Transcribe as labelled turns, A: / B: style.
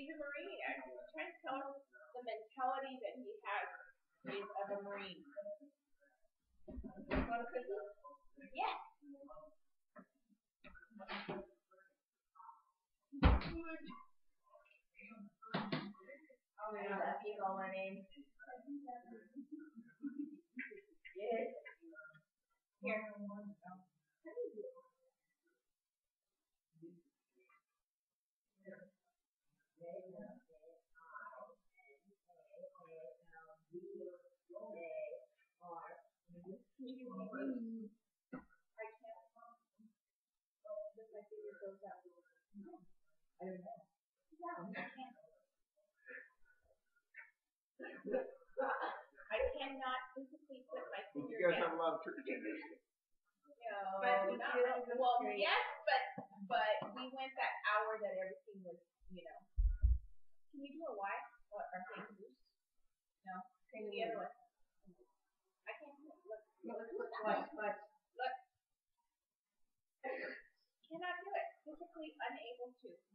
A: He's a Marine. I'm trying to tell him the mentality that he has is of a Marine. Want a cookie? Yes.
B: Oh, yeah, that people my name. Yes.
A: Here. Can you do? I can't. Oh, this my finger goes out.
B: I don't know.
A: No, I can't. Mm. I cannot physically put my
C: Did
A: finger
C: you guys
A: down.
C: have a lot of turkey tenders?
A: No,
B: But we
A: not
B: did
A: really.
B: go
A: Well,
B: straight.
A: yes, but but we went that hour that everything was, you know. Can you do a Y or or Jesus? No. Okay, the other one. Cannot do it. Physically unable to.